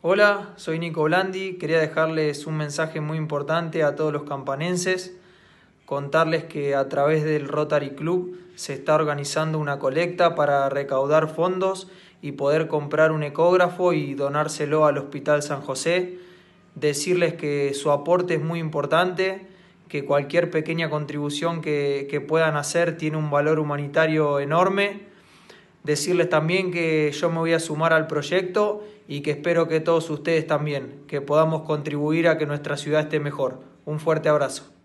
Hola, soy Nico Blandi. Quería dejarles un mensaje muy importante a todos los campanenses. Contarles que a través del Rotary Club se está organizando una colecta para recaudar fondos y poder comprar un ecógrafo y donárselo al Hospital San José. Decirles que su aporte es muy importante, que cualquier pequeña contribución que, que puedan hacer tiene un valor humanitario enorme Decirles también que yo me voy a sumar al proyecto y que espero que todos ustedes también, que podamos contribuir a que nuestra ciudad esté mejor. Un fuerte abrazo.